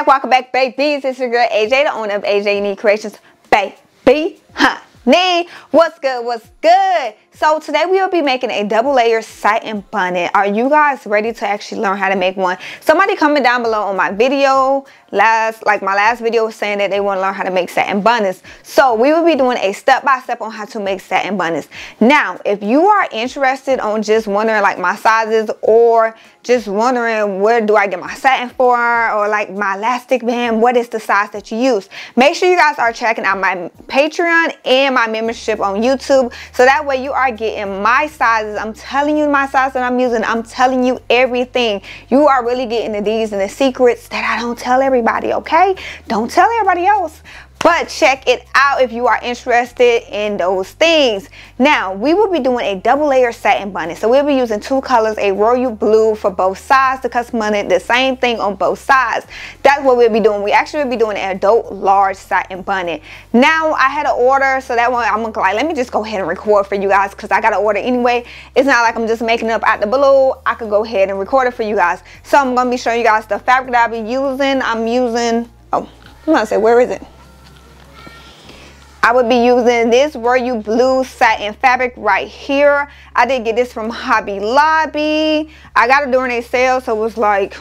back, welcome back, babies. It's your girl AJ, the owner of AJ Unique Creations, baby, huh? Nee, what's good, what's good? So today we will be making a double layer satin bonnet. Are you guys ready to actually learn how to make one? Somebody comment down below on my video, last like my last video was saying that they want to learn how to make satin bonnets. So we will be doing a step-by-step -step on how to make satin bonnets. Now, if you are interested on just wondering like my sizes or just wondering where do I get my satin for or like my elastic band, what is the size that you use? Make sure you guys are checking out my Patreon and my membership on YouTube so that way you are start getting my sizes. I'm telling you my size that I'm using. I'm telling you everything. You are really getting the D's and the secrets that I don't tell everybody, okay? Don't tell everybody else but check it out if you are interested in those things. Now we will be doing a double layer satin bonnet so we'll be using two colors a royal blue for both sides the custom bonnet the same thing on both sides. That's what we'll be doing. We actually will be doing an adult large satin bonnet now i had an order so that one i'm gonna like let me just go ahead and record for you guys because i got an order anyway. It's not like i'm just making it up at the blue. I could go ahead and record it for you guys. So i'm gonna be showing you guys the fabric that i'll be using. I'm using oh i'm gonna say where is it I would be using this Royal Blue satin fabric right here. I did get this from Hobby Lobby. I got it during a sale, so it was like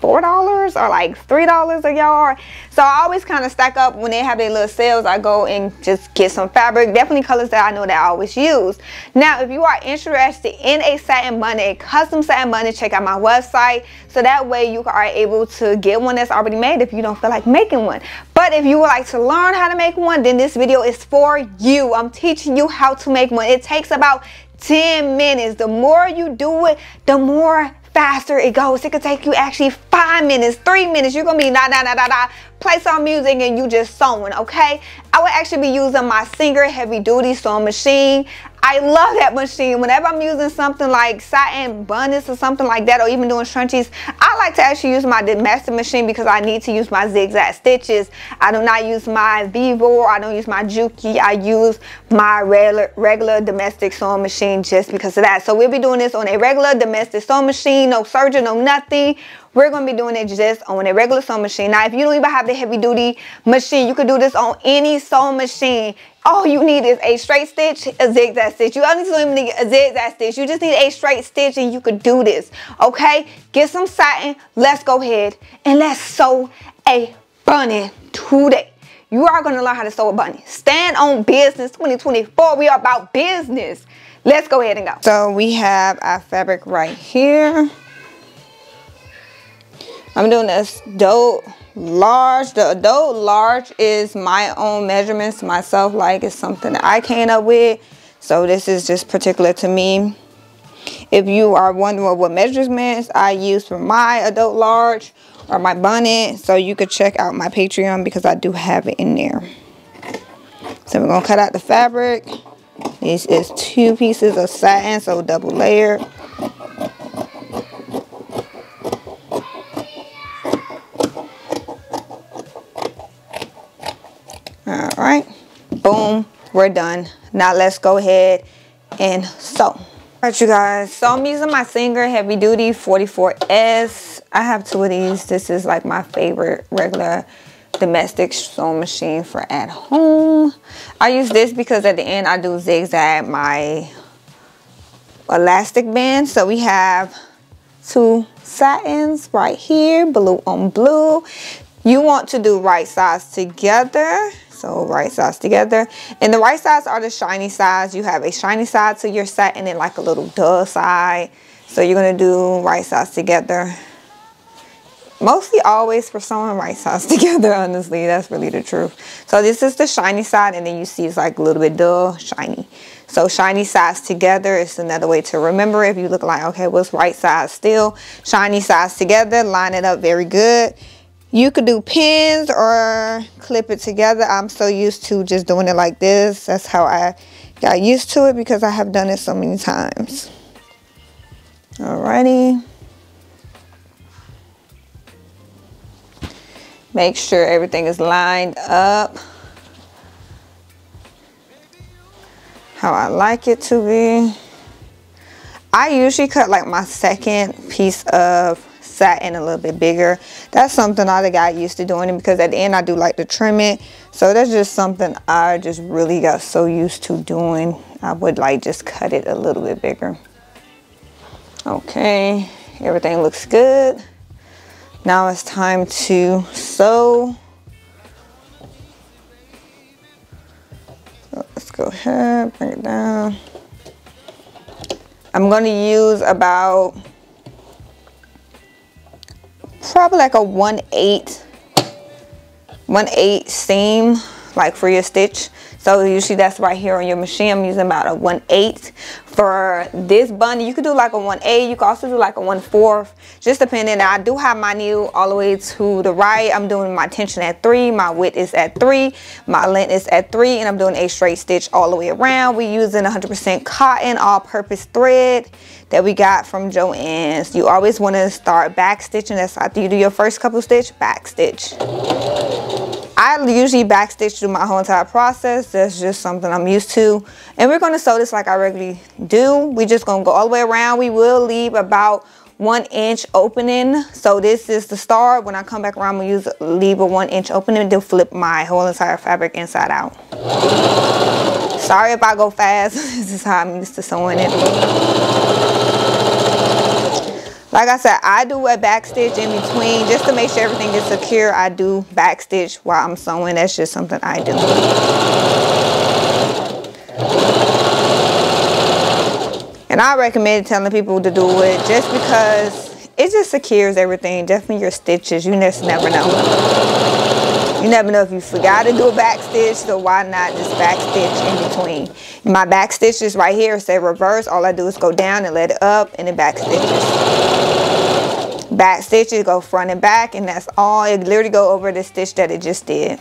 four dollars or like three dollars a yard. So i always kind of stack up when they have their little sales. I go and just get some fabric definitely colors that i know that i always use. Now if you are interested in a satin a custom satin bonnet check out my website. So that way you are able to get one that's already made if you don't feel like making one. But if you would like to learn how to make one then this video is for you. I'm teaching you how to make one. It takes about 10 minutes. The more you do it the more faster it goes. It could take you actually five minutes, three minutes. You're gonna be da da da da da. Play some music and you just sewing, okay? I would actually be using my Singer heavy duty sewing machine. I love that machine. Whenever I'm using something like satin bonnets or something like that, or even doing scrunchies, I like to actually use my domestic machine because I need to use my zigzag stitches. I do not use my Vevor, I don't use my Juki. I use my regular, regular domestic sewing machine just because of that. So we'll be doing this on a regular domestic sewing machine, no serger, no nothing. We're going to be doing it just on a regular sewing machine. Now, if you don't even have the heavy duty machine, you could do this on any sewing machine. All you need is a straight stitch, a zigzag stitch. You only even need a zigzag stitch. You just need a straight stitch and you could do this. Okay? Get some satin. Let's go ahead and let's sew a bunny today. You are going to learn how to sew a bunny. Stand on business 2024. We are about business. Let's go ahead and go. So we have our fabric right here. I'm doing this adult large. The adult large is my own measurements myself. Like it's something that I came up with. So this is just particular to me. If you are wondering what measurements I use for my adult large or my bonnet, so you could check out my Patreon because I do have it in there. So we're to cut out the fabric. This is two pieces of satin, so double layered. Boom. We're done. Now let's go ahead and sew. All right you guys. So i'm using my singer heavy duty 44s i have two of these. This is like my favorite regular domestic sewing machine for at home. I use this because at the end i do zigzag my elastic band. So we have two satins right here blue on blue. You want to do right sides together so right sides together. And the right sides are the shiny sides. You have a shiny side to your set and then like a little dull side. So you're going to do right sides together. Mostly always for sewing right sides together, honestly. That's really the truth. So this is the shiny side and then you see it's like a little bit dull, shiny. So shiny sides together is another way to remember if you look like, okay, what's right side still? Shiny sides together, line it up very good. You could do pins or clip it together. I'm so used to just doing it like this. That's how I got used to it because I have done it so many times. Alrighty. Make sure everything is lined up. How I like it to be. I usually cut like my second piece of satin a little bit bigger. That's something I got used to doing because at the end I do like to trim it. So that's just something I just really got so used to doing. I would like just cut it a little bit bigger. Okay, everything looks good. Now it's time to sew. So let's go ahead, bring it down. I'm going to use about probably like a 1 8 1 8 seam like for your stitch so usually that's right here on your machine. I'm using about a 1 8 for this bunny. You could do like a 1 8. You can also do like a 1 4. Just depending. I do have my needle all the way to the right. I'm doing my tension at 3. My width is at 3. My length is at 3. And I'm doing a straight stitch all the way around. We're using 100% cotton all-purpose thread that we got from Joann's. You always want to start back stitching. That's after you do your first couple stitch, back stitch. I usually backstitch through my whole entire process. That's just something I'm used to. And we're going to sew this like I regularly do. We're just going to go all the way around. We will leave about one inch opening. So this is the start. When I come back around, I'm going to use leave a one inch opening to flip my whole entire fabric inside out. Sorry if I go fast. this is how I'm used to sewing it. Like I said, I do a back stitch in between just to make sure everything is secure. I do back stitch while I'm sewing. That's just something I do. And I recommend telling people to do it just because it just secures everything. Definitely your stitches. You just never know. You never know if you forgot to do a back stitch, so why not just back stitch in between. My back stitches right here say reverse. All I do is go down and let it up and then back stitches back stitches go front and back and that's all it literally go over the stitch that it just did.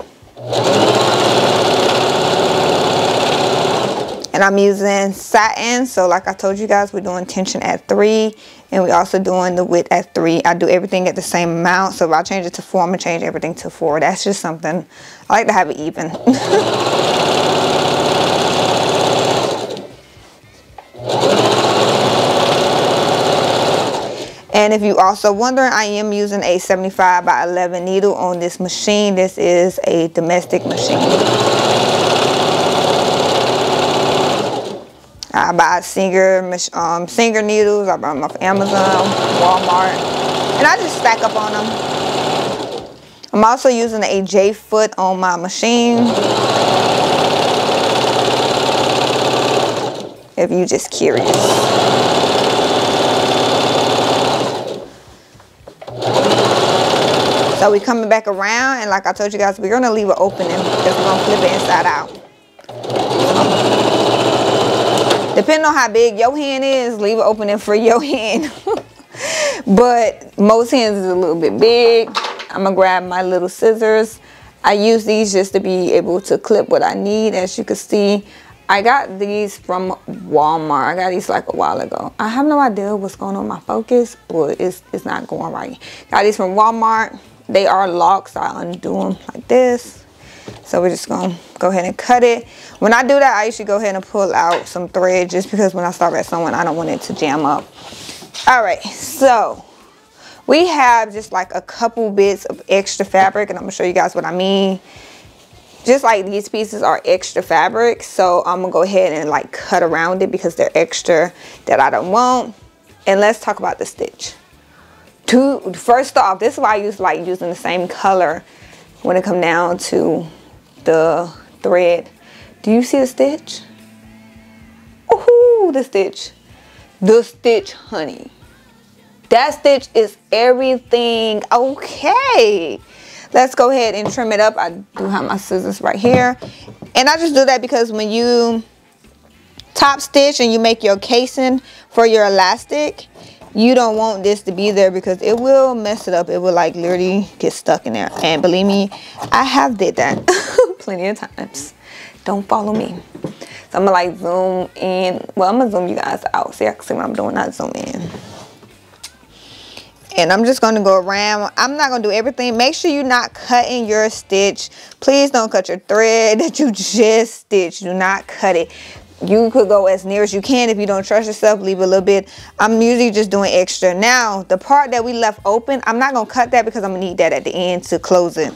And I'm using satin so like I told you guys we're doing tension at three and we're also doing the width at three. I do everything at the same amount so if I change it to four I'm gonna change everything to four. That's just something I like to have it even And if you also wondering, I am using a 75 by 11 needle on this machine. This is a domestic machine. I buy Singer, um, Singer needles. I buy them off Amazon, Walmart. And I just stack up on them. I'm also using a J foot on my machine. If you're just curious. So we coming back around and like I told you guys, we're gonna leave it opening because we're gonna flip it inside out. Depending on how big your hand is, leave it opening for your hand. but most hands is a little bit big. I'm gonna grab my little scissors. I use these just to be able to clip what I need. As you can see, I got these from Walmart. I got these like a while ago. I have no idea what's going on my focus, but it's, it's not going right. Got these from Walmart. They are locked, so I undo them like this. So we're just gonna go ahead and cut it. When I do that, I usually go ahead and pull out some thread just because when I start at someone, I don't want it to jam up. All right, so we have just like a couple bits of extra fabric and I'm gonna show you guys what I mean. Just like these pieces are extra fabric, so I'm gonna go ahead and like cut around it because they're extra that I don't want. And let's talk about the stitch first off this is why I use like using the same color when it come down to the thread. Do you see the stitch? Ooh, the stitch. The stitch honey. That stitch is everything. Okay. Let's go ahead and trim it up. I do have my scissors right here. And I just do that because when you top stitch and you make your casing for your elastic you don't want this to be there because it will mess it up. It will like literally get stuck in there. And believe me i have did that plenty of times. Don't follow me. So i'm gonna like zoom in. Well i'm gonna zoom you guys out. So you can see what i'm doing. Not zoom in. And I'm just going to go around. I'm not going to do everything. Make sure you're not cutting your stitch. Please don't cut your thread that you just stitched. Do not cut it you could go as near as you can. If you don't trust yourself leave a little bit. I'm usually just doing extra. Now the part that we left open i'm not gonna cut that because i'm gonna need that at the end to close it.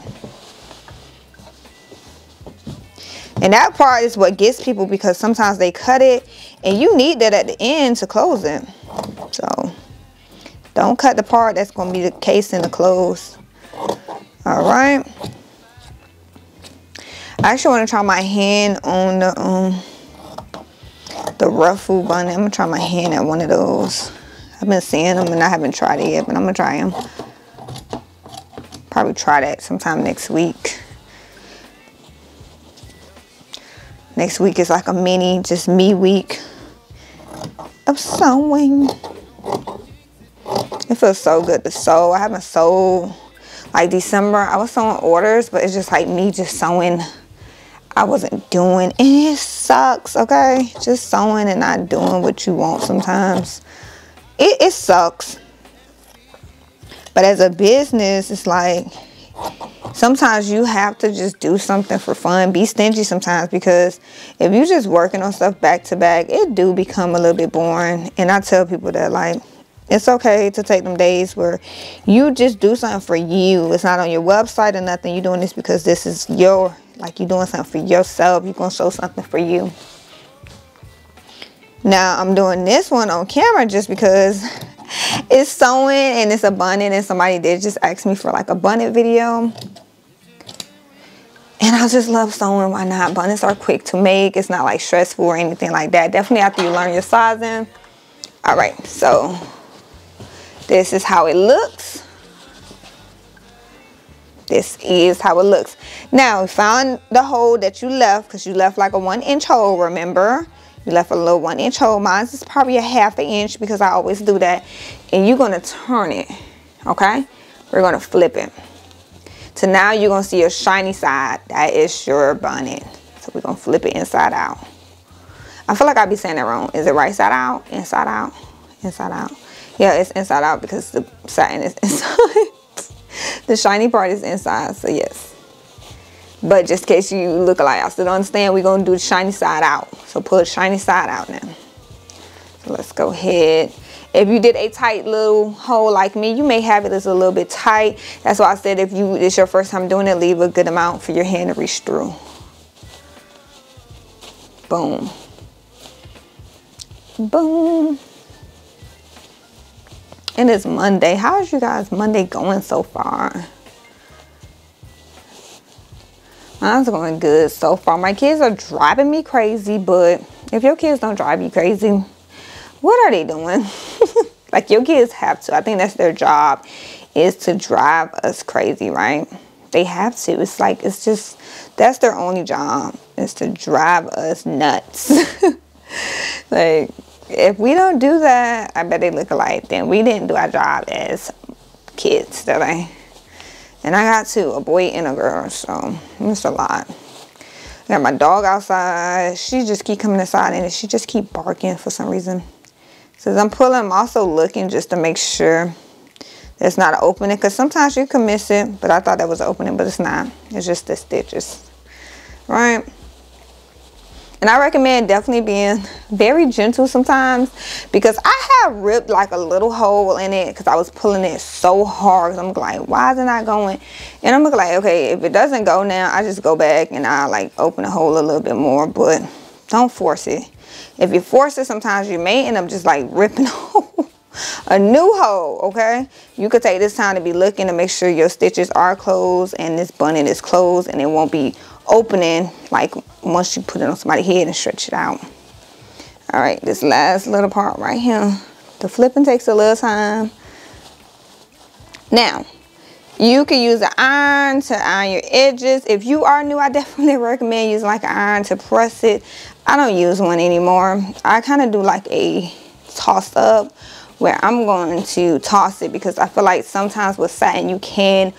And that part is what gets people because sometimes they cut it and you need that at the end to close it. So don't cut the part that's going to be the case in the close. All right. I actually want to try my hand on the um the ruffle bunny. I'm gonna try my hand at one of those. I've been seeing them and I haven't tried it yet, but I'm gonna try them. Probably try that sometime next week. Next week is like a mini, just me week of sewing. It feels so good to sew. I haven't sewed like December. I was sewing orders, but it's just like me just sewing I wasn't doing and it sucks okay? Just sewing and not doing what you want sometimes. It, it sucks. But as a business it's like sometimes you have to just do something for fun be stingy sometimes because if you're just working on stuff back to back it do become a little bit boring. And I tell people that like it's okay to take them days where you just do something for you. It's not on your website or nothing. You're doing this because this is your like you're doing something for yourself. You're going to show something for you. Now, I'm doing this one on camera just because it's sewing and it's a and somebody did just ask me for like a bunnet video. And I just love sewing. Why not? Bunnets are quick to make. It's not like stressful or anything like that. Definitely after you learn your sizing. All right, so this is how it looks this is how it looks. Now we found the hole that you left because you left like a one inch hole remember? You left a little one inch hole. Mine is probably a half an inch because I always do that. And you're going to turn it okay? We're going to flip it. So now you're to see a shiny side. That is your bunnet so we're to flip it inside out. I feel like I'd be saying it wrong. Is it right side out inside out inside out? Yeah it's inside out because the satin is inside the shiny part is inside, so yes. But just in case you look like I still don't understand, we're going to do the shiny side out. So pull the shiny side out now. So let's go ahead. If you did a tight little hole like me, you may have it as a little bit tight. That's why I said if you it's your first time doing it, leave a good amount for your hand to reach through. Boom. Boom. And it's Monday. How's you guys Monday going so far? Mine's going good so far. My kids are driving me crazy, but if your kids don't drive you crazy, what are they doing? like your kids have to. I think that's their job is to drive us crazy, right? They have to. It's like, it's just, that's their only job is to drive us nuts. like, if we don't do that, I bet they look alike. Then we didn't do our job as kids, I? And I got two, a boy and a girl, so it's a lot. I got my dog outside. She just keep coming inside and she just keep barking for some reason. So I'm pulling, I'm also looking just to make sure there's not an opening because sometimes you can miss it, but I thought that was an opening, but it's not. It's just the stitches, right? And I recommend definitely being very gentle sometimes because I have ripped like a little hole in it because I was pulling it so hard. I'm like, why is it not going? And I'm like, okay, if it doesn't go now, I just go back and I like open the hole a little bit more, but don't force it. If you force it, sometimes you may end up just like ripping a new hole okay you could take this time to be looking to make sure your stitches are closed and this bunnet is closed and it won't be opening like once you put it on somebody's head and stretch it out. All right, this last little part right here. The flipping takes a little time. Now, you can use an iron to iron your edges. If you are new, I definitely recommend using like an iron to press it. I don't use one anymore. I kind of do like a toss up where I'm going to toss it because I feel like sometimes with satin you can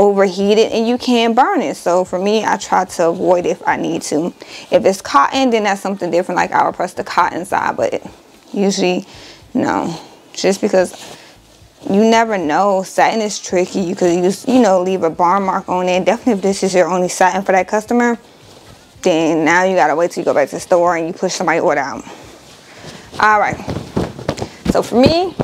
overheat it and you can burn it. So for me, I try to avoid if I need to. If it's cotton, then that's something different. Like I would press the cotton side, but usually no. Just because you never know. Satin is tricky. You could use, you know, leave a bar mark on it. Definitely if this is your only satin for that customer, then now you gotta wait till you go back to the store and you push somebody order out. All right. So for me,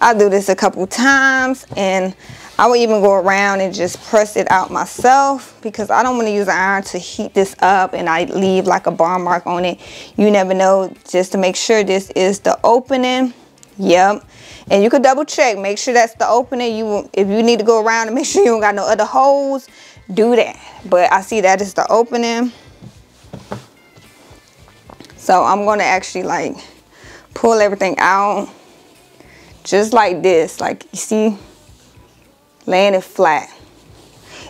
I do this a couple times and I will even go around and just press it out myself because I don't want to use an iron to heat this up and I leave like a bar mark on it. You never know just to make sure this is the opening. Yep. And you could double check. Make sure that's the opening. You If you need to go around and make sure you don't got no other holes, do that. But I see that is the opening. So I'm going to actually like pull everything out just like this. Like you see laying it flat.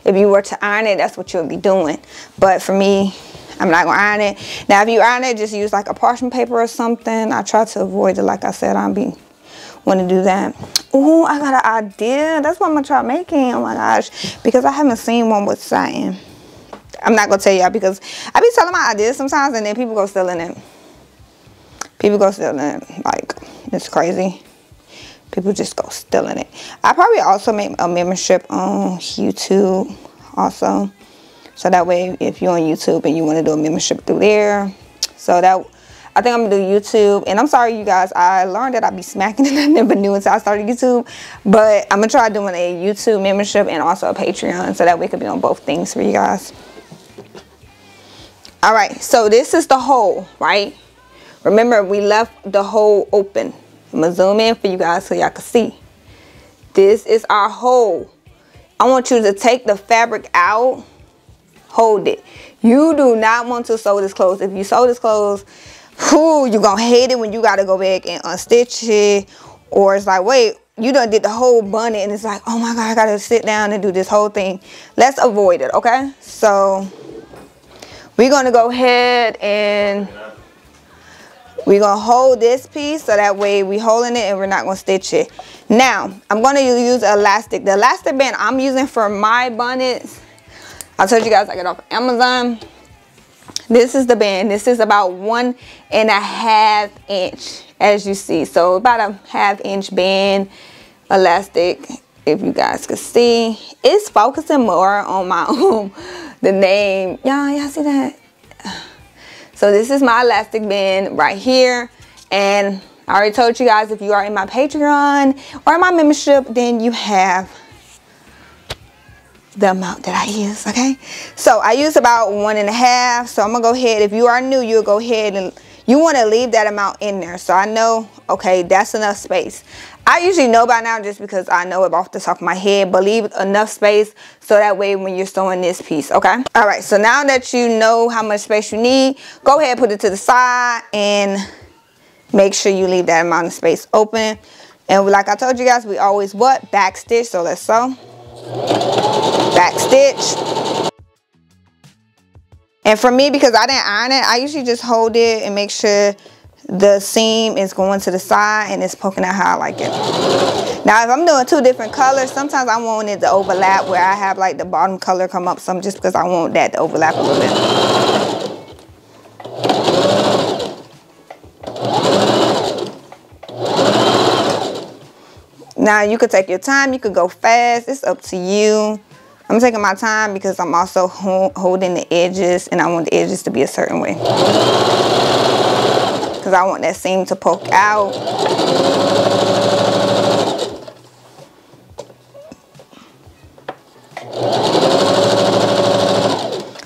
If you were to iron it, that's what you'll be doing. But for me, I'm not gonna iron it. Now, if you iron it, just use like a parchment paper or something. I try to avoid it. Like I said, I'm be want to do that. Oh, I got an idea. That's what I'm gonna try making. Oh my gosh, because I haven't seen one with satin. I'm not gonna tell y'all because I be telling my ideas sometimes, and then people go stealing it. People go stealing it. Like it's crazy people just go stealing it. I probably also make a membership on YouTube also. So that way if you're on YouTube and you want to do a membership through there. So that I think I'm gonna do YouTube. And I'm sorry you guys, I learned that I'd be smacking and I never knew until I started YouTube. But I'm gonna try doing a YouTube membership and also a Patreon so that we could be on both things for you guys. All right, so this is the hole, right? Remember, we left the hole open. I'm to zoom in for you guys so y'all can see. This is our hole. I want you to take the fabric out, hold it. You do not want to sew this clothes. If you sew this clothes, whoo, you're going to hate it when you got to go back and unstitch it. Or it's like, wait, you done did the whole bunny and it's like, oh my God, I got to sit down and do this whole thing. Let's avoid it, okay? So we're to go ahead and we're to hold this piece so that way we holding it and we're not to stitch it. Now, I'm to use elastic. The elastic band I'm using for my bonnets, I told you guys I get off Amazon. This is the band. This is about one and a half inch, as you see. So about a half inch band elastic, if you guys can see. It's focusing more on my own, the name. Y'all, y'all see that? So this is my elastic band right here. And I already told you guys if you are in my Patreon or my membership, then you have the amount that I use, okay? So I use about one and a half. So I'm gonna go ahead, if you are new, you'll go ahead and you wanna leave that amount in there. So I know, okay, that's enough space. I usually know by now just because I know it off the top of my head, but leave enough space so that way when you're sewing this piece, okay? All right, so now that you know how much space you need, go ahead put it to the side and make sure you leave that amount of space open. And like I told you guys, we always what? Back stitch, so let's sew. Back stitch. And for me, because I didn't iron it, I usually just hold it and make sure the seam is going to the side and it's poking out how I like it. Now if I'm doing two different colors, sometimes I want it to overlap where I have like the bottom color come up some just because I want that to overlap a little bit. Now you could take your time, you could go fast, it's up to you. I'm taking my time because I'm also holding the edges and I want the edges to be a certain way because I want that seam to poke out.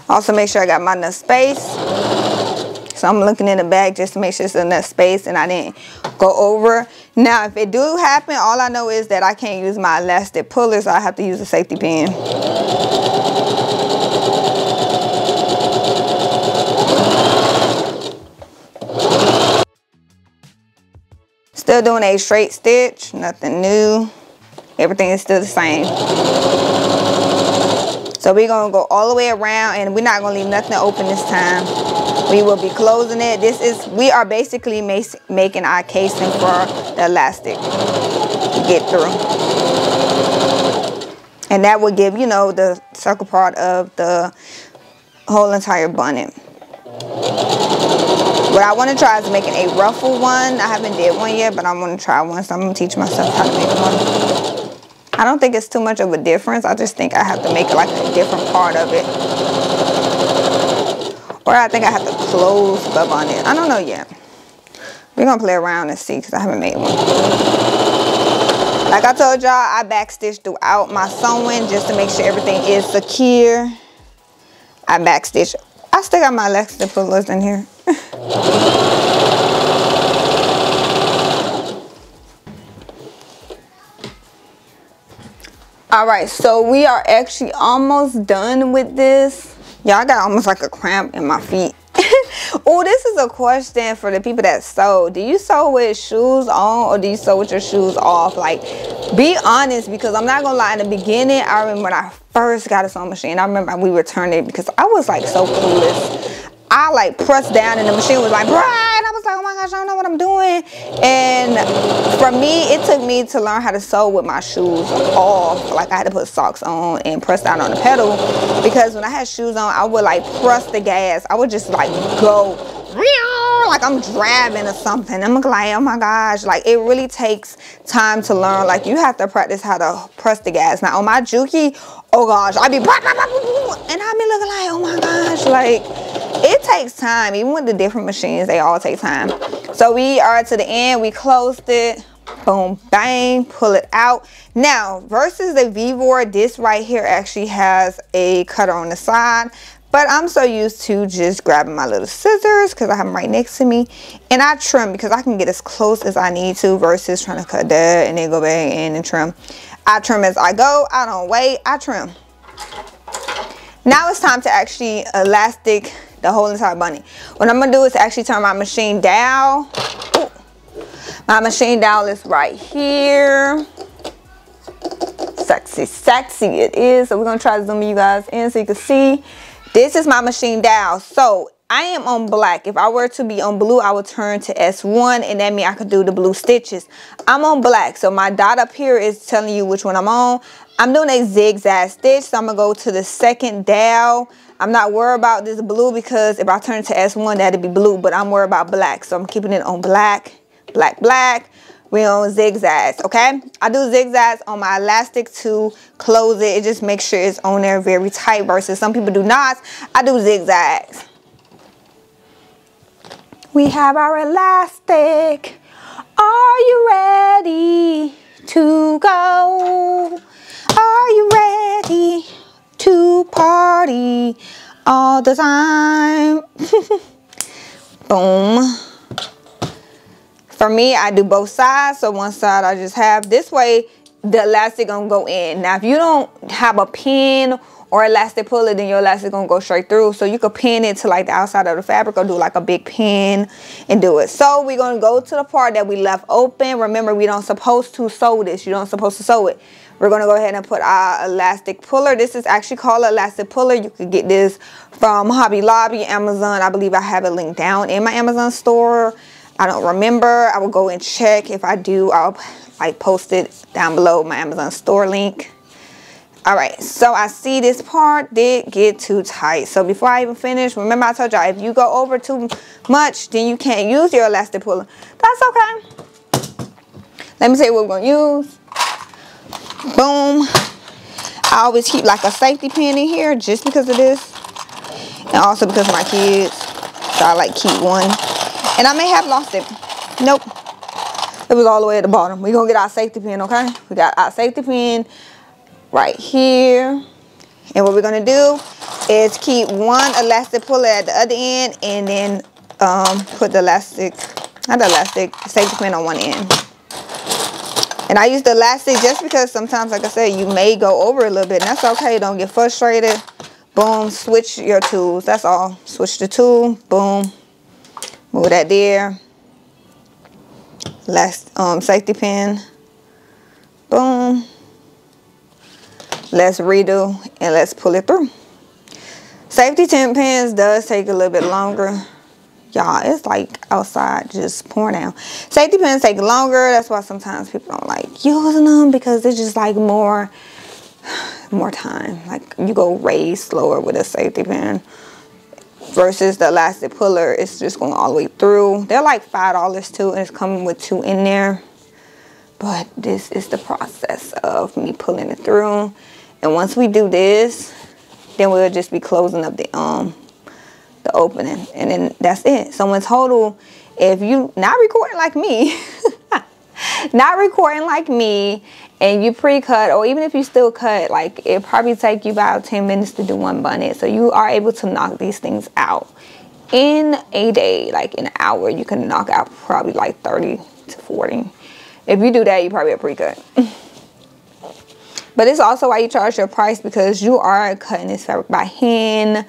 Also make sure I got my enough space. So I'm looking in the back just to make sure it's enough space and I didn't go over. Now if it do happen, all I know is that I can't use my elastic puller so I have to use a safety pin. Still doing a straight stitch, nothing new. Everything is still the same. So we're gonna go all the way around and we're not gonna leave nothing open this time. We will be closing it. This is, we are basically making our casing for the elastic to get through. And that will give, you know, the circle part of the whole entire bonnet. What I want to try is making a ruffle one. I haven't did one yet, but I want to try one, so I'm going to teach myself how to make one. I don't think it's too much of a difference. I just think I have to make like a different part of it. Or I think I have to close up on it. I don't know yet. We're going to play around and see because I haven't made one. Like I told y'all, I backstitched throughout my sewing just to make sure everything is secure. I backstitch. I still got my elastic pullers in here. all right so we are actually almost done with this y'all got almost like a cramp in my feet oh this is a question for the people that sew. Do you sew with shoes on or do you sew with your shoes off? Like be honest because i'm not gonna lie in the beginning i remember when i first got a sewing machine i remember we returned it because i was like so clueless i like pressed down and the machine was like Brian I was like, oh my gosh, I don't know what I'm doing. And for me, it took me to learn how to sew with my shoes off. Like I had to put socks on and press down on the pedal because when I had shoes on, I would like press the gas. I would just like go like I'm driving or something. I'm like, oh my gosh, like it really takes time to learn. Like you have to practice how to press the gas. Now on my Juki, oh gosh, I be and I be looking like, oh my gosh, like it takes time. Even with the different machines, they all take time. So we are to the end. We closed it. Boom, bang, pull it out. Now, versus the Vevor, this right here actually has a cutter on the side. But I'm so used to just grabbing my little scissors because I have them right next to me. And I trim because I can get as close as I need to versus trying to cut that and then go back in and trim. I trim as I go. I don't wait. I trim. Now it's time to actually elastic the whole entire bunny. What I'm going to do is actually turn my machine down. My machine down is right here. Sexy, sexy it is. So we're going to try to zoom you guys in so you can see. This is my machine dial. So I am on black. If I were to be on blue, I would turn to S1 and that means I could do the blue stitches. I'm on black. So my dot up here is telling you which one I'm on. I'm doing a zigzag stitch. So I'm going to go to the second dial. I'm not worried about this blue because if I turn it to S1, that'd be blue. But I'm worried about black. So I'm keeping it on black, black, black. We on zigzags okay? I do zigzags on my elastic to close it. It just makes sure it's on there very tight versus some people do not. I do zigzags. We have our elastic. Are you ready to go? Are you ready to party all the time boom for me, I do both sides. So one side I just have this way, the elastic gonna go in. Now, if you don't have a pin or elastic puller, then your elastic gonna go straight through. So you could pin it to like the outside of the fabric or do like a big pin and do it. So we're gonna go to the part that we left open. Remember, we don't supposed to sew this. You don't supposed to sew it. We're to go ahead and put our elastic puller. This is actually called elastic puller. You could get this from Hobby Lobby, Amazon. I believe I have it linked down in my Amazon store. I don't remember. I will go and check. If I do, I'll like post it down below my Amazon store link. All right, so I see this part did get too tight. So before I even finish, remember I told y'all if you go over too much, then you can't use your elastic puller. That's okay. Let me you what we're gonna use. Boom. I always keep like a safety pin in here just because of this. And also because of my kids. So I like keep one. And I may have lost it. Nope. It was all the way at the bottom. We're to get our safety pin, okay? We got our safety pin right here. And what we're to do is keep one elastic puller at the other end and then um, put the elastic, not the elastic, safety pin on one end. And I use the elastic just because sometimes, like I said, you may go over a little bit. And that's okay. Don't get frustrated. Boom. Switch your tools. That's all. Switch the tool. Boom. Move that there. Last um, safety pin. Boom. Let's redo and let's pull it through. Safety tin pins does take a little bit longer. Y'all, it's like outside just pouring down. Safety pins take longer. That's why sometimes people don't like using them because it's just like more, more time. Like you go way slower with a safety pin versus the elastic puller it's just going all the way through they're like five dollars too and it's coming with two in there but this is the process of me pulling it through and once we do this then we'll just be closing up the um the opening. And then that's it. So in total if you not recording like me not recording like me and you pre-cut or even if you still cut like it probably take you about 10 minutes to do one bonnet so you are able to knock these things out in a day like an hour you can knock out probably like 30 to 40 if you do that, you probably a pre-cut. but it's also why you charge your price because you are cutting this fabric by hand.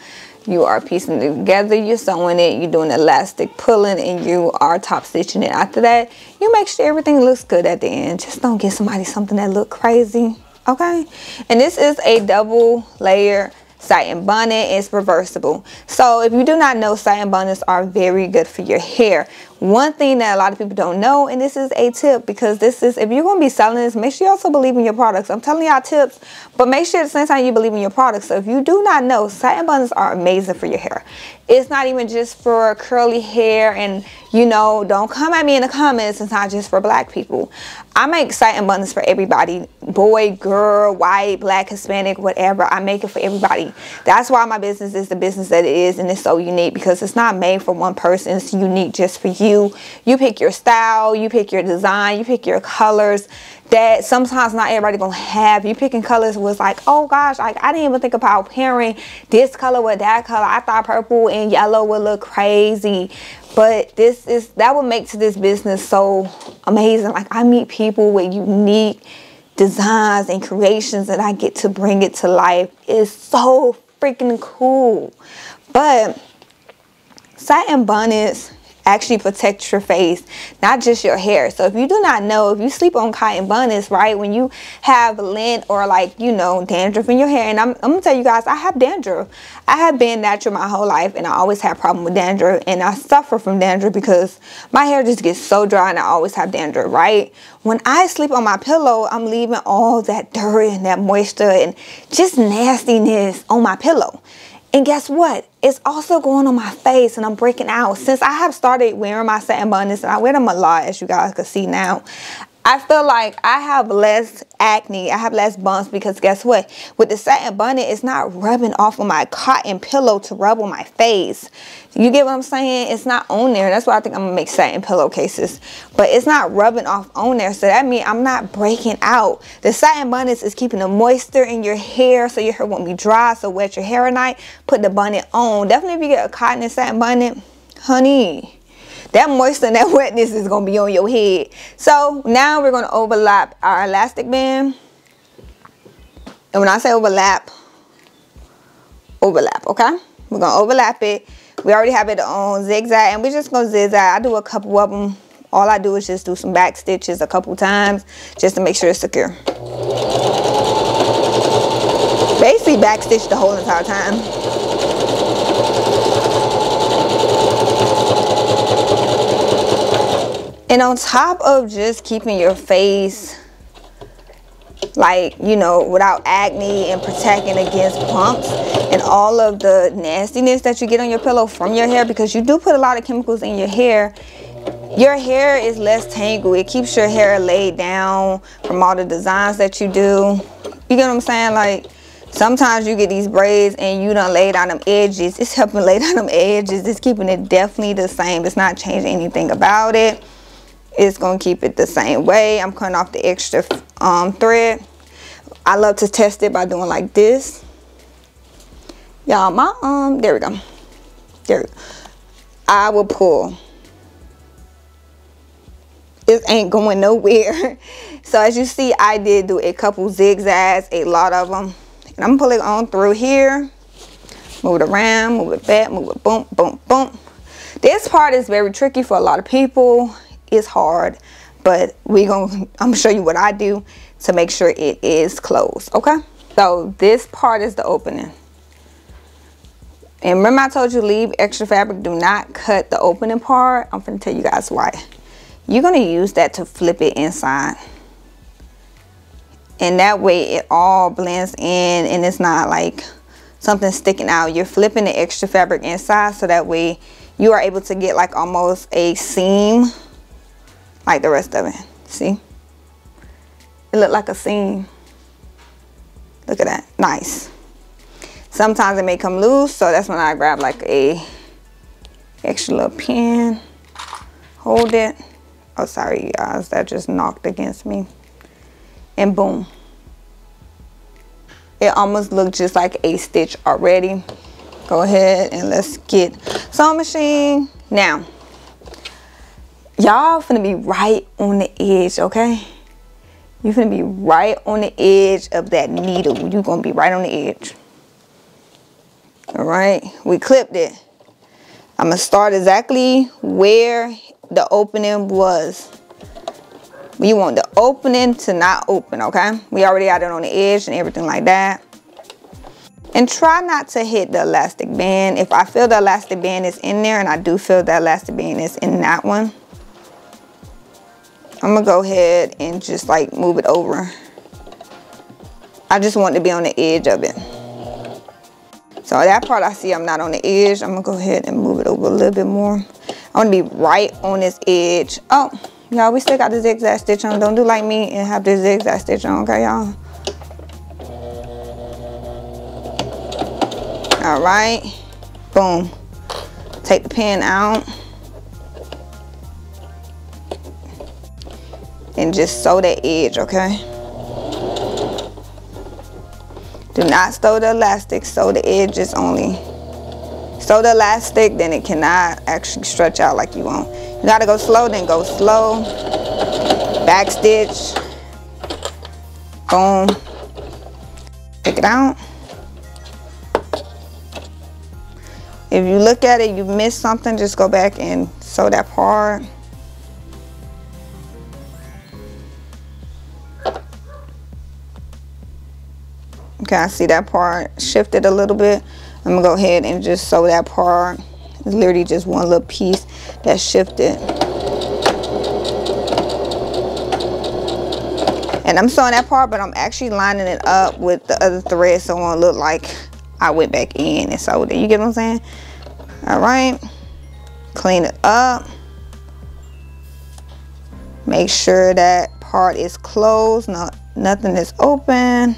You are piecing it together, you're sewing it, you're doing elastic pulling, and you are top stitching it. After that, you make sure everything looks good at the end. Just don't get somebody something that look crazy, okay? And this is a double layer satin bonnet is reversible so if you do not know satin bonnets are very good for your hair one thing that a lot of people don't know and this is a tip because this is if you're going to be selling this make sure you also believe in your products. I'm telling y'all tips but make sure at the same time you believe in your products. So if you do not know satin bonnets are amazing for your hair. It's not even just for curly hair and you know don't come at me in the comments. It's not just for black people. I make satin bonnets for everybody boy girl white black hispanic whatever. I make it for everybody. That's why my business is the business that it is and it's so unique because it's not made for one person. It's unique just for you you You pick your style you pick your design you pick your colors that sometimes not everybody gonna have. You picking colors was like, oh gosh, like I didn't even think about pairing this color with that color. I thought purple and yellow would look crazy. But this is that would make to this business so amazing. Like I meet people with unique designs and creations that I get to bring it to life. It's so freaking cool. But satin bonnets actually protect your face, not just your hair. So if you do not know, if you sleep on cotton bunnies, right, when you have lint or like, you know, dandruff in your hair, and I'm, I'm gonna tell you guys, I have dandruff. I have been natural my whole life and I always had problem with dandruff and I suffer from dandruff because my hair just gets so dry and I always have dandruff, right? When I sleep on my pillow, I'm leaving all that dirt and that moisture and just nastiness on my pillow. And guess what? It's also going on my face and I'm breaking out. Since I have started wearing my satin bonnets, and I wear them a lot as you guys can see now, I feel like I have less acne. I have less bumps because guess what? With the satin bonnet, it's not rubbing off of my cotton pillow to rub on my face. You get what I'm saying? It's not on there. That's why I think I'm going to make satin pillowcases. But it's not rubbing off on there. So that means I'm not breaking out. The satin bonnets is keeping the moisture in your hair so your hair won't be dry. So wet your hair at night, put the bonnet on. Definitely if you get a cotton and satin bonnet, honey, that moisture and that wetness is going to be on your head. So now we're going to overlap our elastic band. And when I say overlap, overlap, okay? We're going to overlap it. We already have it on zigzag and we're just going to zigzag. I do a couple of them. All I do is just do some back stitches a couple times just to make sure it's secure. Basically back stitch the whole entire time. And on top of just keeping your face like, you know, without acne and protecting against bumps and all of the nastiness that you get on your pillow from your hair because you do put a lot of chemicals in your hair. Your hair is less tangled. It keeps your hair laid down from all the designs that you do. You get what I'm saying? Like, sometimes you get these braids and you don't lay down them edges. It's helping lay down them edges. It's keeping it definitely the same. It's not changing anything about it it's going to keep it the same way. I'm cutting off the extra um, thread. I love to test it by doing like this. Y'all, my, um, there we go. There we go. I will pull. It ain't going nowhere. so as you see, I did do a couple zigzags, a lot of them. And I'm pulling on through here. Move it around, move it back, move it boom, boom, boom. This part is very tricky for a lot of people is hard but we gonna i'm gonna show you what i do to make sure it is closed okay? So this part is the opening. And remember i told you leave extra fabric. Do not cut the opening part. I'm gonna tell you guys why. You're gonna use that to flip it inside. And that way it all blends in and it's not like something sticking out. You're flipping the extra fabric inside so that way you are able to get like almost a seam like the rest of it see it looked like a seam. Look at that, nice. Sometimes it may come loose, so that's when I grab like a extra little pin, hold it. Oh, sorry, you guys, that just knocked against me. And boom. It almost looked just like a stitch already. Go ahead and let's get sewing machine. Now, y'all finna be right on the edge, okay? You're gonna be right on the edge of that needle. You're gonna be right on the edge. All right, we clipped it. I'm gonna start exactly where the opening was. We want the opening to not open, okay? We already got it on the edge and everything like that. And try not to hit the elastic band. If I feel the elastic band is in there, and I do feel the elastic band is in that one, I'm gonna go ahead and just like move it over. I just want to be on the edge of it. So that part I see I'm not on the edge. I'm gonna go ahead and move it over a little bit more. I wanna be right on this edge. Oh, y'all, we still got the zigzag stitch on. Don't do like me and have the zigzag stitch on, okay, y'all? All right, boom. Take the pin out. And just sew that edge, okay? Do not sew the elastic, sew the edges only. Sew the elastic, then it cannot actually stretch out like you want. You gotta go slow, then go slow. Back stitch. Boom. Take it out. If you look at it, you missed something, just go back and sew that part. Okay, I see that part shifted a little bit. I'm gonna go ahead and just sew that part. It's literally just one little piece that shifted. And I'm sewing that part, but I'm actually lining it up with the other thread so it won't look like I went back in and sewed it. You get what I'm saying? All right. Clean it up. Make sure that part is closed, not nothing is open.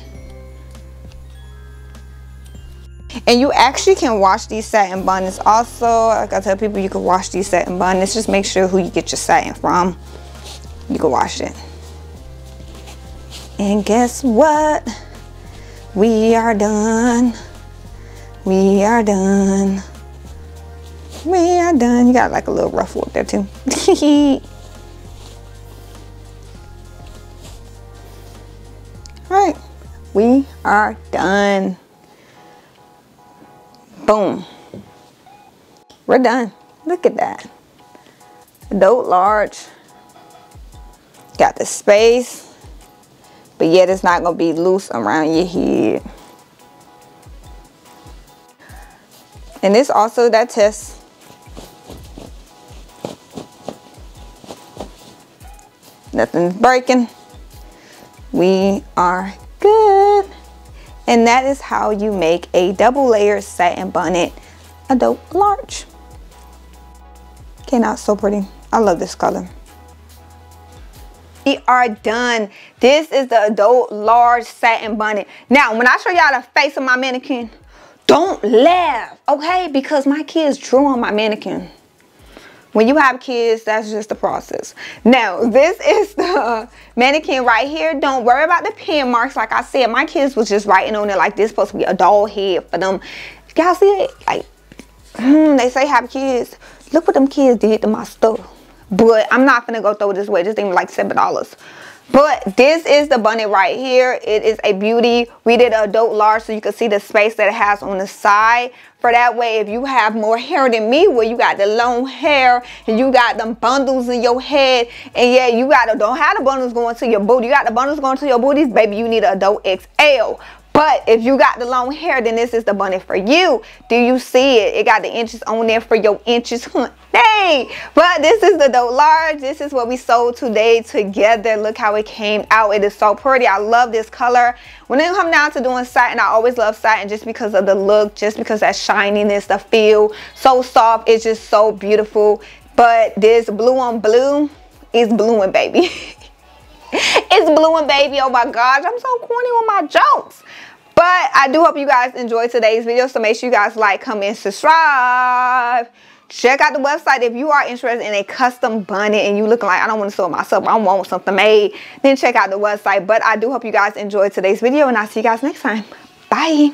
And you actually can wash these satin bonnets also. Like I tell people, you can wash these satin bonnets. Just make sure who you get your satin from. You can wash it. And guess what? We are done. We are done. We are done. You got like a little ruffle up there too. All right. We are done. Boom. We're done. Look at that. Adult large. Got the space. But yet it's not going to be loose around your head. And this also that test. Nothing's breaking. We are. And that is how you make a double layer satin bonnet adult large. Okay, now it's so pretty. I love this color. We are done. This is the adult large satin bonnet. Now, when I show y'all the face of my mannequin, don't laugh, okay? Because my kids drew on my mannequin. When you have kids, that's just the process. Now, this is the mannequin right here. Don't worry about the pin marks. Like I said, my kids was just writing on it like this supposed to be a doll head for them. Y'all see it? Like, hmm, they say have kids. Look what them kids did to my stuff. But I'm not gonna go throw this way. This thing like $7. But this is the bunny right here. It is a beauty. We did adult large so you can see the space that it has on the side. For that way, if you have more hair than me, where you got the long hair and you got them bundles in your head, and yeah, you got to don't have the bundles going to your booty. You got the bundles going to your booties, baby. You need adult XL. But if you got the long hair, then this is the bunny for you. Do you see it? It got the inches on there for your inches. Hey, but this is the dope large. This is what we sold today together. Look how it came out. It is so pretty. I love this color. When it come down to doing satin, I always love satin just because of the look, just because that shininess, the feel. So soft. It's just so beautiful. But this blue on blue is blueing, baby. it's blue and baby. Oh my gosh, I'm so corny with my jokes. But I do hope you guys enjoyed today's video. So make sure you guys like, comment, subscribe. Check out the website if you are interested in a custom bunny and you looking like I don't want to sew it myself. I want something made. Then check out the website. But I do hope you guys enjoyed today's video and I'll see you guys next time. Bye.